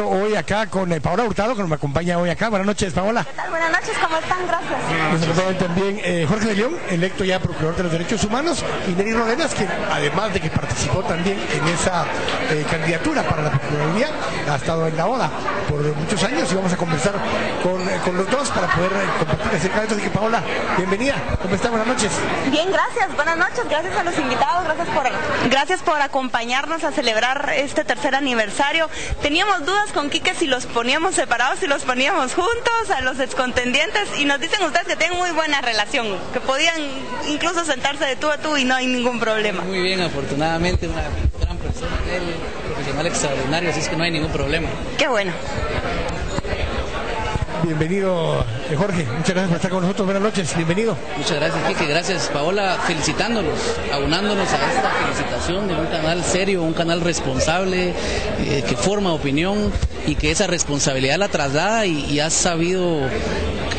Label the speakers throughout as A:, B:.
A: Hoy acá con eh, Paola Hurtado, que me acompaña hoy acá. Buenas noches, Paola.
B: ¿Qué tal? Buenas noches, ¿cómo están? Gracias.
A: Nos también eh, Jorge de León, electo ya Procurador de los Derechos Humanos, y Neri Rodenas, que además de que participó también en esa eh, candidatura para la Procuraduría, ha estado en la ODA por muchos años y vamos a conversar con, eh, con los dos para poder eh, compartir acerca de esto. Así que, Paola, bienvenida. ¿Cómo está? Buenas noches.
B: Bien, gracias. Buenas noches. Gracias a los invitados. Gracias por, gracias por acompañarnos a celebrar este tercer aniversario. Teníamos dudas con Quique si los poníamos separados, si los poníamos juntos, a los excontendientes, y nos dicen ustedes que tienen muy buena relación, que podían incluso sentarse de tú a tú y no hay ningún problema.
C: Muy bien, afortunadamente, una gran persona, él, profesional extraordinario, así es que no hay ningún problema.
B: Qué bueno.
A: Bienvenido, Jorge. Muchas gracias por estar con nosotros. Buenas noches. Bienvenido.
C: Muchas gracias, Kike. Gracias, Paola. Felicitándolos, aunándonos a esta felicitación de un canal serio, un canal responsable, eh, que forma opinión y que esa responsabilidad la traslada y, has sabido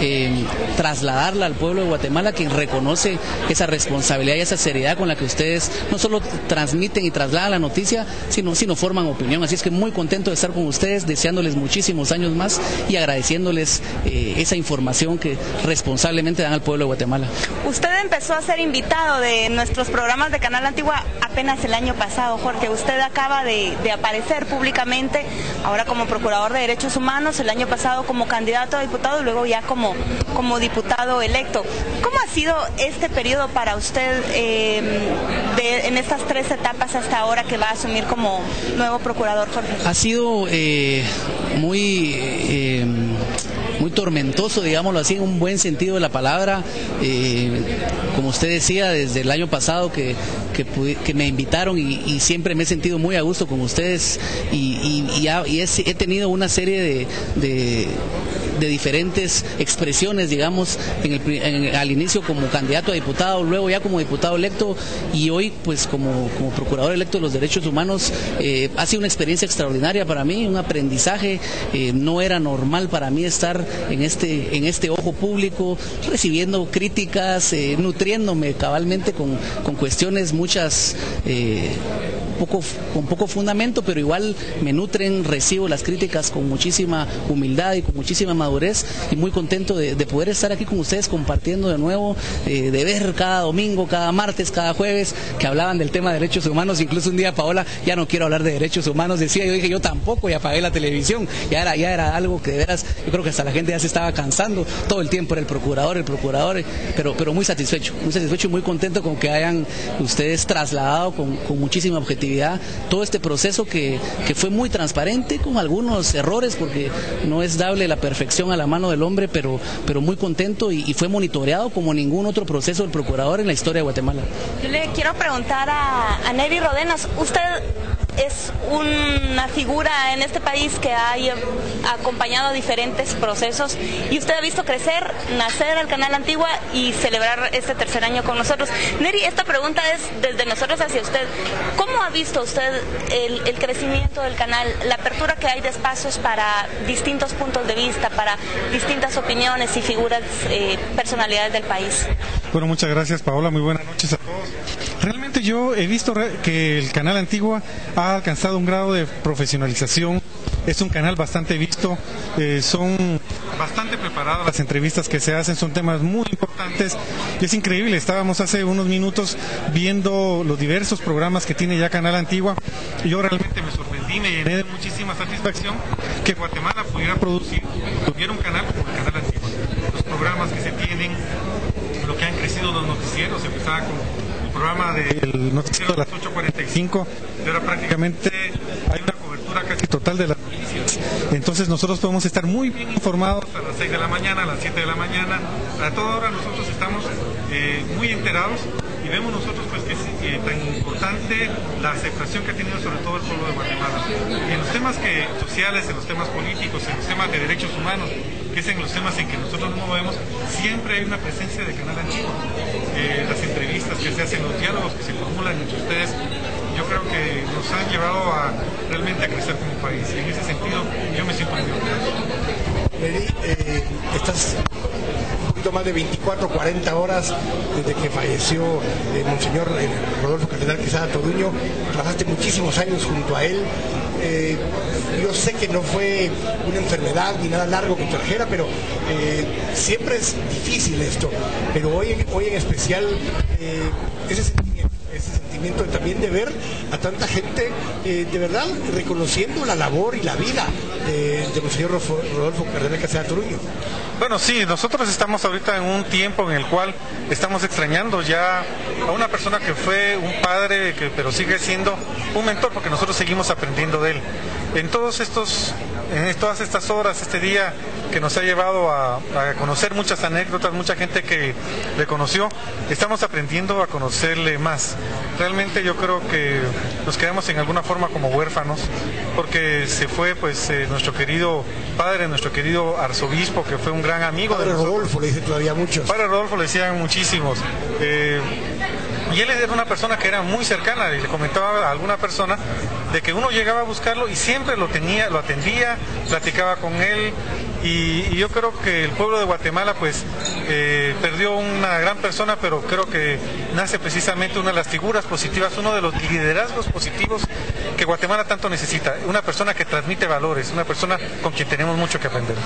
C: eh, trasladarla al pueblo de Guatemala, quien reconoce esa responsabilidad y esa seriedad con la que ustedes no solo transmiten y trasladan la noticia, sino, sino forman opinión. Así es que muy contento de estar con ustedes, deseándoles muchísimos años más y agradeciéndoles eh, esa información que responsablemente dan al pueblo de Guatemala.
B: Usted empezó a ser invitado de nuestros programas de Canal Antigua apenas el año pasado, Jorge. Usted acaba de, de aparecer públicamente, ahora como Procurador de Derechos Humanos, el año pasado como candidato a diputado y luego ya como, como diputado electo. ¿Cómo ha sido este periodo para usted eh, de, en estas tres etapas hasta ahora que va a asumir como nuevo procurador, Jorge?
C: Ha sido eh, muy... Eh, muy tormentoso, digámoslo así, en un buen sentido de la palabra. Eh, como usted decía, desde el año pasado que, que, me invitaron y, siempre me he sentido muy a gusto con ustedes y, he, tenido una serie de de diferentes expresiones, digamos, al inicio como candidato a diputado, luego ya como diputado electo y hoy pues como, procurador electo de los derechos humanos. Eh, ha sido una experiencia extraordinaria para mí, un aprendizaje. Eh, no era normal para mí estar en este, en este ojo público, recibiendo críticas, eh, nutriéndome cabalmente con, con cuestiones muchas poco, con poco fundamento, pero igual me nutren, recibo las críticas con muchísima humildad y con muchísima madurez y muy contento de, de poder estar aquí con ustedes compartiendo de nuevo, eh, de ver cada domingo, cada martes, cada jueves que hablaban del tema de derechos humanos, incluso un día Paola, ya no quiero hablar de derechos humanos, decía, yo dije yo tampoco y apagué la televisión, ya era, ya era algo que de veras, yo creo que hasta la gente ya se estaba cansando, todo el tiempo era el procurador, el procurador, pero, pero muy satisfecho, muy satisfecho y muy contento con que hayan ustedes trasladado con, con muchísima objetividad todo este proceso que, que, fue muy transparente, con algunos errores, porque no es dable la perfección a la mano del hombre, pero, pero muy contento y, fue monitoreado como ningún otro proceso del procurador en la historia de Guatemala.
B: Yo le quiero preguntar a, a Neri Rodenas, usted es una figura en este país que ha acompañado diferentes procesos y usted ha visto crecer, nacer al Canal Antigua y celebrar este tercer año con nosotros. Neri, esta pregunta es desde nosotros hacia usted. ¿Cómo ha visto usted el, crecimiento del canal, la apertura que hay de espacios para distintos puntos de vista, para distintas opiniones y figuras, eh, personalidades del país?
D: Bueno, muchas gracias Paola, muy buenas noches a todos. Realmente yo he visto que el canal Antigua ha alcanzado un grado de profesionalización, es un canal bastante visto, eh, son bastante preparadas las entrevistas que se hacen, son temas muy importantes. Y es increíble, estábamos hace unos minutos viendo los diversos programas que tiene ya Canal Antigua. Y yo realmente me sorprendí, me llené de muchísima satisfacción que Guatemala pudiera producir, tuviera un canal como el Canal Antigua, los programas que se tienen, lo que han crecido los noticieros, empezaba con programa del noticiero de las 8.45 y ahora prácticamente hay una cobertura casi total de las noticias. Entonces nosotros podemos estar muy bien informados a las 6 de la mañana, a las 7 de la mañana, a toda hora nosotros estamos eh, muy enterados y vemos nosotros pues que es eh, tan importante la aceptación que ha tenido sobre todo el pueblo de Guatemala. En los temas que, sociales, en los temas políticos, en los temas de derechos humanos, que es en los temas en que nosotros nos movemos, siempre hay una presencia de Canal Antiguo. Eh, las entrevistas que se hacen, los diálogos que se formulan entre ustedes, yo creo que nos han llevado a realmente a crecer como país. Y en ese sentido, yo me siento muy orgulloso.
A: Eh, estás más de 24, 40 horas desde que falleció eh, Monseñor eh, Rodolfo Cardenal Quesada Toduño. Trabajaste muchísimos años junto a él. Eh, yo sé que no fue una enfermedad ni nada largo que trajera, pero eh, siempre es difícil esto. Pero hoy, hoy en especial, eh, ese sentimiento, ese sentimiento también de ver a tanta gente de verdad reconociendo la labor y la vida de, de Monseñor Rodolfo, Cardenal Casada Toruño.
D: Bueno, sí, nosotros estamos ahorita en un tiempo en el cual estamos extrañando ya a una persona que fue un padre, que, pero sigue siendo un mentor, porque nosotros seguimos aprendiendo de él. En todos estos, en todas estas horas, este día que nos ha llevado a, a conocer muchas anécdotas, mucha gente que le conoció, estamos aprendiendo a conocerle más. Realmente yo creo que nos quedamos en alguna forma como huérfanos, porque se fue pues eh, nuestro querido padre, nuestro querido arzobispo, que fue un gran amigo de
A: Padre
D: nosotros.
A: Rodolfo le dicen todavía muchos.
D: Padre Rodolfo le decían muchísimos. Eh, y él era una persona que era muy cercana y le comentaba a alguna persona de que uno llegaba a buscarlo y siempre lo tenía, lo atendía, platicaba con él y, yo creo que el pueblo de Guatemala pues eh, perdió una gran persona, pero creo que nace precisamente una de las figuras positivas, uno de los liderazgos positivos que Guatemala tanto necesita, una persona que transmite valores, una persona con quien tenemos mucho que aprender.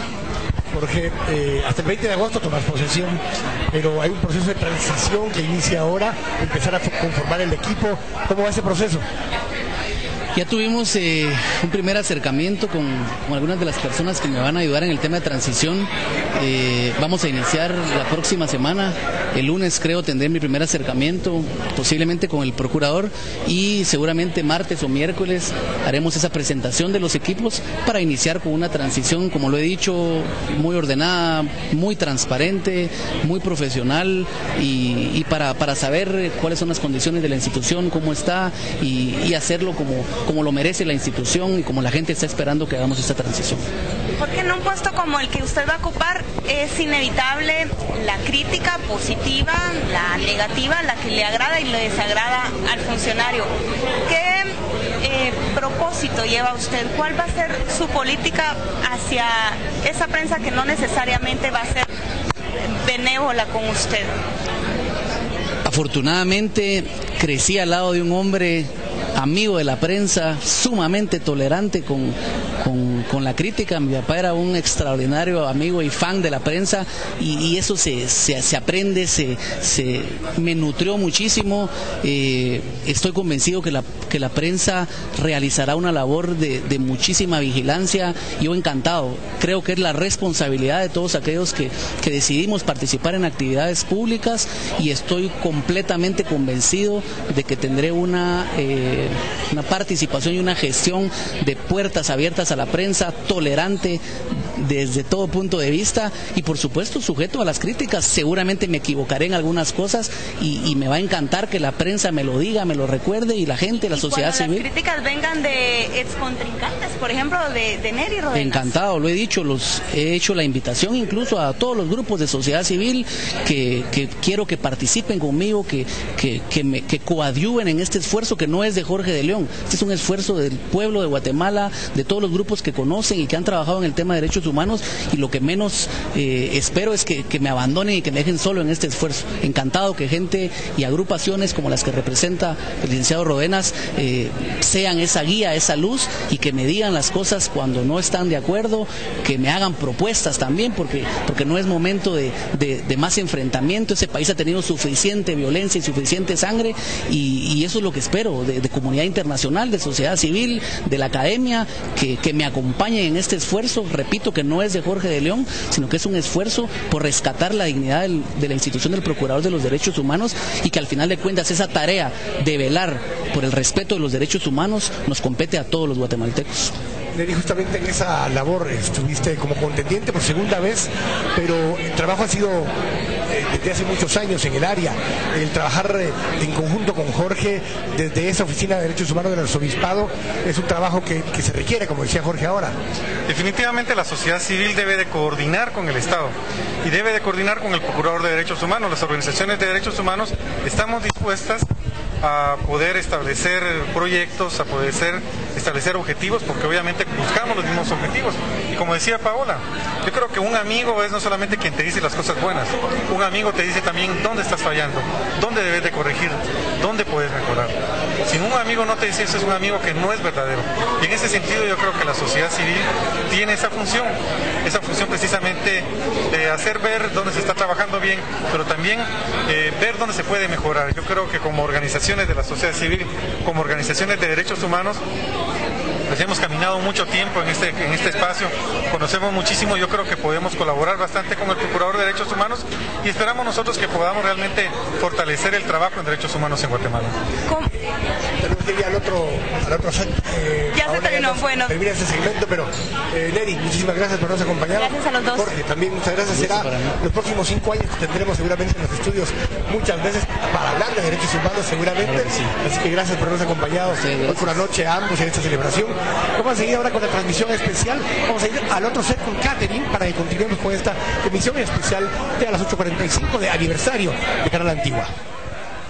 A: Jorge, eh, hasta el 20 de agosto tomas posesión, pero hay un proceso de transición que inicia ahora, empezar a fo- conformar el equipo. ¿Cómo va ese proceso?
C: Ya tuvimos eh, un primer acercamiento con, con algunas de las personas que me van a ayudar en el tema de transición. Eh, vamos a iniciar la próxima semana. El lunes creo tendré mi primer acercamiento, posiblemente con el procurador, y seguramente martes o miércoles haremos esa presentación de los equipos para iniciar con una transición, como lo he dicho, muy ordenada, muy transparente, muy profesional y, para, para saber cuáles son las condiciones de la institución, cómo está y, y hacerlo como, como lo merece la institución y como la gente está esperando que hagamos esta transición.
B: Porque en un puesto como el que usted va a ocupar es inevitable la crítica positiva, la negativa, la que le agrada y le desagrada al funcionario. ¿Qué eh, propósito lleva usted? ¿Cuál va a ser su política hacia esa prensa que no necesariamente va a ser benévola con usted?
C: Afortunadamente crecí al lado de un hombre amigo de la prensa, sumamente tolerante con, con, con la crítica. Mi papá era un extraordinario amigo y fan de la prensa y, eso se, se, se aprende, se, se me nutrió muchísimo. Eh, estoy convencido que la, que la prensa realizará una labor de, de muchísima vigilancia. Yo encantado. Creo que es la responsabilidad de todos aquellos que, que decidimos participar en actividades públicas y estoy completamente convencido de que tendré una, eh, una participación y una gestión de puertas abiertas a la prensa, tolerante desde todo punto de vista y por supuesto sujeto a las críticas. Seguramente me equivocaré en algunas cosas y, y me va a encantar que la prensa me lo diga, me lo recuerde y la gente, la
B: Y
C: sociedad civil.
B: las críticas vengan de excontrincantes, por ejemplo, de, de Neri Rodenas.
C: Encantado, lo he dicho, los he hecho la invitación incluso a todos los grupos de sociedad civil que, que quiero que participen conmigo, que, que, que, me, que coadyuven en este esfuerzo que no es de Jorge de León, este es un esfuerzo del pueblo de Guatemala, de todos los grupos que conocen y que han trabajado en el tema de derechos humanos y lo que menos eh, espero es que, me abandonen y que me dejen solo en este esfuerzo. Encantado que gente y agrupaciones como las que representa el licenciado Rodenas eh, sean esa guía, esa luz y que me digan las cosas cuando no están de acuerdo, que me hagan propuestas también, porque, porque no es momento de, de- más enfrentamiento. Ese país ha tenido suficiente violencia y suficiente sangre y, eso es lo que espero de, de comunidad internacional, de sociedad civil, de la academia, que, que me acompañen en este esfuerzo. Repito que no es de Jorge de León, sino que es un esfuerzo por rescatar la dignidad de la institución del Procurador de los Derechos Humanos y que al final de cuentas esa tarea de velar por el respeto de los derechos humanos nos compete a todos los guatemaltecos.
A: Neri, justamente en esa labor estuviste como contendiente por segunda vez, pero el trabajo ha sido eh, desde hace muchos años en el área. El trabajar eh, en conjunto con Jorge desde esa oficina de derechos humanos del arzobispado es un trabajo que, que se requiere, como decía Jorge ahora.
D: Definitivamente la sociedad civil debe de coordinar con el Estado y debe de coordinar con el Procurador de Derechos Humanos. Las organizaciones de derechos humanos estamos dispuestas a poder establecer proyectos, a poder ser establecer objetivos, porque obviamente buscamos los mismos objetivos. Y como decía Paola, yo creo que un amigo es no solamente quien te dice las cosas buenas, un amigo te dice también dónde estás fallando, dónde debes de corregir, dónde puedes mejorar. Si un amigo no te dice eso, es un amigo que no es verdadero. Y en ese sentido yo creo que la sociedad civil tiene esa función, esa función precisamente de hacer ver dónde se está trabajando bien, pero también eh, ver dónde se puede mejorar. Yo creo que como organizaciones de la sociedad civil, como organizaciones de derechos humanos, pues hemos caminado mucho tiempo en este, en este espacio, conocemos muchísimo, yo creo que podemos colaborar bastante con el Procurador de Derechos Humanos y esperamos nosotros que podamos realmente fortalecer el trabajo en derechos humanos en Guatemala.
A: Tenemos que ir al otro, al otro.
B: Eh, ya se terminó, bueno.
A: Termina este segmento, pero eh, Neri, muchísimas gracias por habernos acompañado.
B: Gracias a los dos.
A: Jorge, también muchas gracias. Será los próximos cinco años que tendremos seguramente en los estudios muchas veces para hablar de derechos humanos seguramente. Así que gracias por habernos acompañado hoy por la noche a ambos en esta celebración. Vamos a seguir ahora con la transmisión especial. Vamos a ir al otro set con Catherine para que continuemos con esta emisión especial de a las 8.45 de aniversario de Canal Antigua.